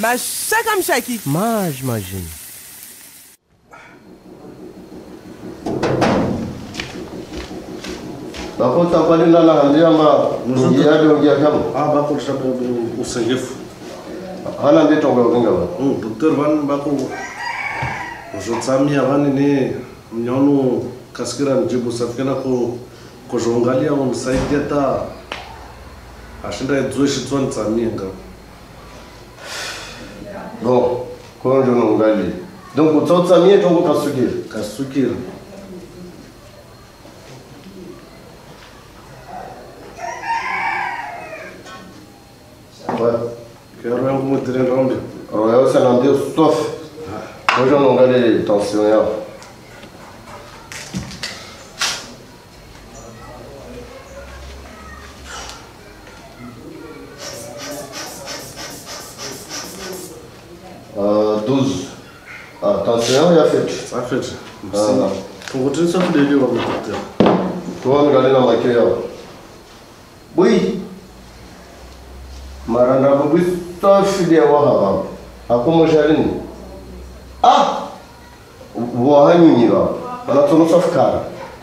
Ma chakam chaki. Maj, maj. Bako tapali na na hali ama yadi ogi akamu. Ah bako shabu usengif. Hana ndi tonga wenga ba. Hmm, doctor wan bako. Kuzo tsami yavani ni mnyano kaskira njibu safkena ku kuzo ngali yamu saidi ata. Ashinda ya zoe shi tuan tsami. Don, quando não gali. Don kutsau tsamia jongo kasukir. Kasukir. Quero é o mudrinho, não, Deus. Eu, se não, Deus, sofre. Hoje eu não gali, então, senhor. 12. Tansiyon ya fet. Afet. Fungutun safi da yiwa mutatya. Tuwa ngalina make yawa. Bui. Maranda bubi safi da yawa hawa. Akuma sharin. Ah! Wahanyi ne ba. Ana tunu safi kara.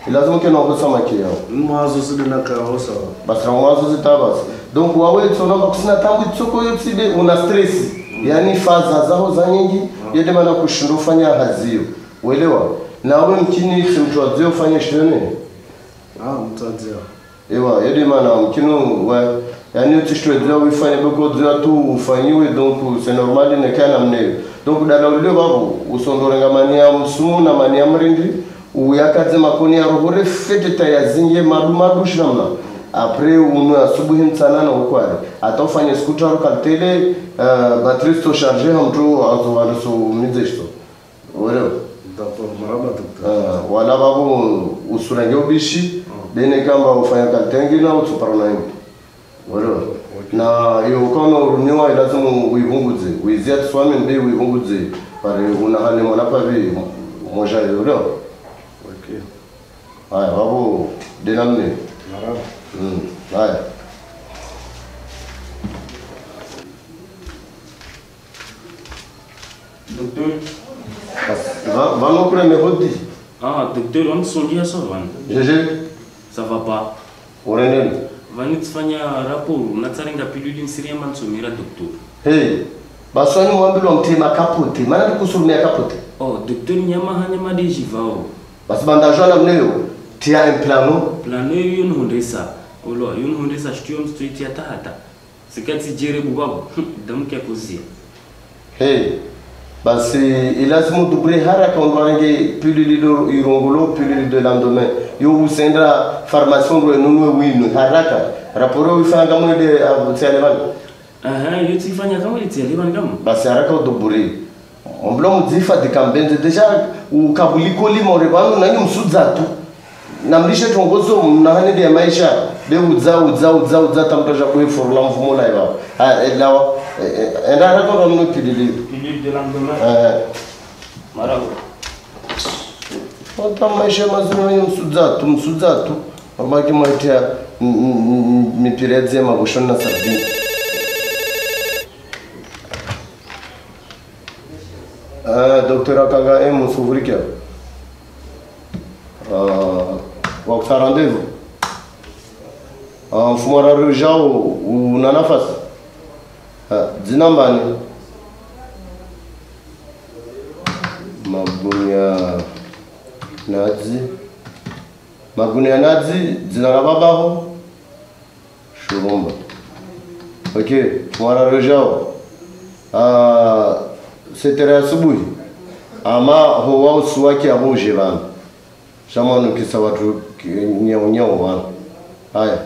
Ilazuma ke nwa kusa make yawa. Mwazo su dina ka hausa. Basra mwazo zita basi. Donc wawe tsona bakusina tangu tsoko yotsi de una stress. Yani faza zao za nyingi yede maana kushurufanya ufanya hazio. Uelewa? na wewe mkini mtu azio ufanye shirene. ah mtadzia ewa yedi mana mkino wa yani utishwe zio wifanye boko zio tu ufanyiwe donc c'est normal ne kana mne donc dala ulio babu usondorenga mani ya msumu na mani ya mrindi uyakadze makoni ya rohore fete tayazinge madu madu shamna après unu asubuhi mtsanana ukware ata ufanye skutaro kaltele uh, batterie sto charger hamtu azo so midzeshto dokter Uh, wala babu usurange ubishi dene kamba ufanya kaltengi na utsupara nayo wala na iyo kono uruniwa lazima uivunguze uizia tswami mbe uivunguze pare una hali mwana pavi moja yoro okay haya babu dena mne Hum, vai. Doctor. Vamos prendre votre Ah, docteur, on sondia ça va. GG. Ça va pas. Orenel. vanitsifanya raporo o piluli nisiri yamansomera doctor hey baswani wambilwa mtema makapote mana ndikusumia kapote oh docteur nyamahanya madejivao oh. basibandajwana muneyo tiya implano plano yoyo nihondresa yo yonhondesa. Olo, yonhondesa ya tahata. Sikati jere bubabu. damke kuzia. hey basi ilazimu dubure haraka ondwarenge piluli irongolo piluli de lendemain yo usendra formation ro nunwe wino haraka raporo wifanga mwede abutsalevani Aha, yo tifanya kama litiali van kama. basi haraka udubure omblo mudzifa dikambenze deja ukabuliko more vanu nanyu msudza tu namlishe tongozo mnahani ya maisha beudza udza udza udza tampesha kuifurula mvumo na iwa lawa enda hata kwa mno pilili pilili de lamdona eh mara Ota maisha mazuri msudza tu msudza tu mabaki maitia mipiredze mabushona sabini doctora Kaga e musuvuri kya wakutara ndevu ah, mfumo ra riri zhao una nafasi? Dzina mbani? Magunya nadzi magunya nadzi dzina ra babaho shurumba. Ok mfumo ra riri zhao ah, setere asubuhi. Ama howausi wake avo uzhe vanhu zvamanukisa vatu nhau nhau mà đây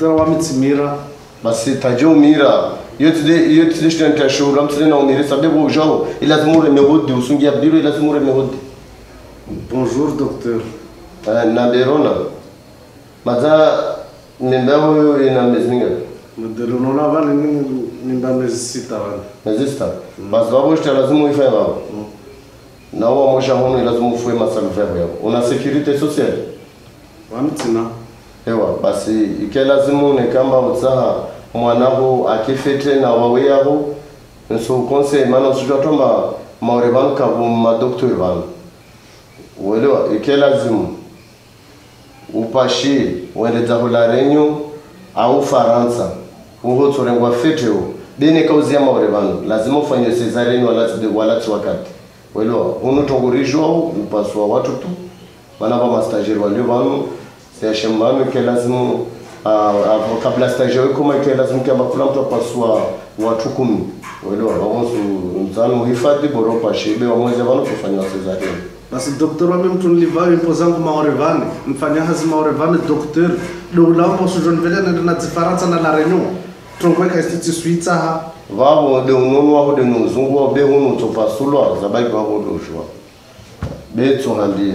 dar oameni ți mira. Ba se tajou mira. Eu te eu te deci te așuram te na unire să bebo jau. Ele ați mure me hod de usung ia biru ele ați mure me hod. Bonjour docteur. Na berona. Maza ne dau eu na mezninga. Madelonona vani nimba miezi sita vani mezi sita? Basi vavo shita lazima na lazima ufue yako yako. Una security social? Wamitsina ewa basi ike lazima une kama utsaha. Mwanaho akifete na wawe yavo nso conseil mana usitwatoma maore vanu kavu madoktori vanu uelewa? Ike lazima upashi renyu au faransa uhotsorengwa feteo dene kauzia maore vanu lazima ufanye cesareni walatsi wakati. Uelewa unotongorishwa upasua watu tu. Vana va mastajeri walio vanu siashem vanu ike lazima ah, ah, kabla stagiaire koma ike lazima kiamba kula mtu apasua watu kumi. Uelewa vamonsu mzanu hifadhi bora upashe ibe wamweze vanu kufanywa cesareni basi doktor wami mtu nilivayo impo zangu maorevane mfanya hazi maorevane doktor. Doulamba usujonvele nende na dzifaransa na stiti switsaha vavo de unono waho de nuzungu wao be hunu tsopasulwa zabai kwa hodoshwa be tsohandia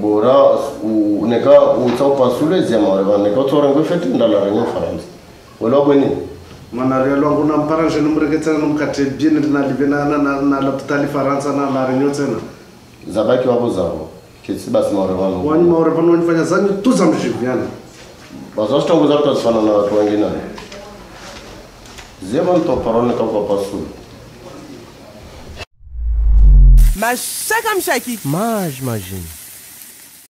bora neka utsaupasule zia maoreva neka utsorengwe fete ndala renyo faransa. Wala bweni mwanaria lwangu namparanje nimreketsena nimkate biene ndinalive na na- na- na lapitali faransa na la renyo tsena zabaki wavo zavo kitsi basi maoreva wanyu maorevane wanifanya zanyu tuza mzhivyana bazoshitongoza tukazifana na watu zaman to parole kan ko pasu mas chegam aqui é é? mas imagina